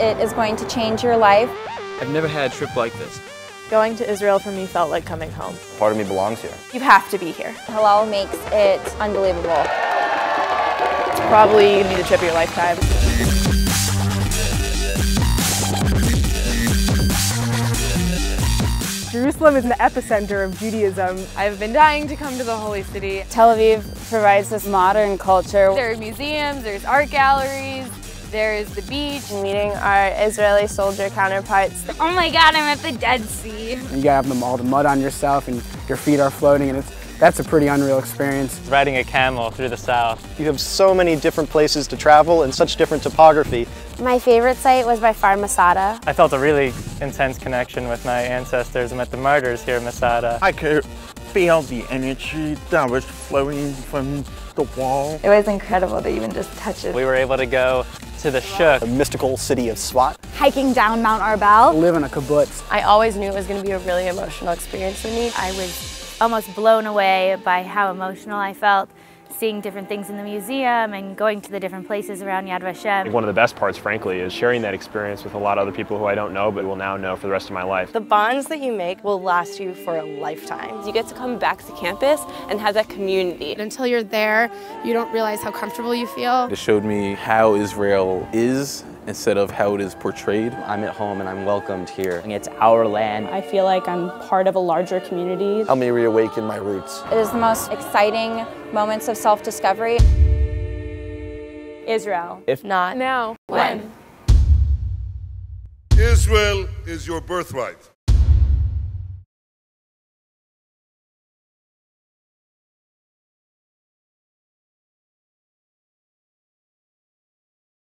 it is going to change your life. I've never had a trip like this. Going to Israel for me felt like coming home. Part of me belongs here. You have to be here. Hillel makes it unbelievable. It's probably gonna be the trip of your lifetime. Jerusalem is the epicenter of Judaism. I've been dying to come to the Holy City. Tel Aviv provides this modern culture. There are museums, there's art galleries, there's the beach. Meeting our Israeli soldier counterparts. Oh my god, I'm at the Dead Sea. You gotta have them, all the mud on yourself and your feet are floating and it's that's a pretty unreal experience. Riding a camel through the south. You have so many different places to travel and such different topography. My favorite site was by far Masada. I felt a really intense connection with my ancestors. I met the martyrs here in Masada. I could feel the energy that was flowing from the wall. It was incredible to even just touch it. We were able to go to the Shuk, the mystical city of Tzfat. Hiking down Mount Arbel. Live in a kibbutz. I always knew it was going to be a really emotional experience for me. I was almost blown away by how emotional I felt seeing different things in the museum and going to the different places around Yad Vashem. One of the best parts, frankly, is sharing that experience with a lot of other people who I don't know but will now know for the rest of my life. The bonds that you make will last you for a lifetime. You get to come back to campus and have that community. Until you're there, you don't realize how comfortable you feel. It showed me how Israel is instead of how it is portrayed. I'm at home and I'm welcomed here. It's our land. I feel like I'm part of a larger community. Help me reawaken my roots. It is the most exciting moments of self-discovery. Israel. If not now, when? Israel is your birthright.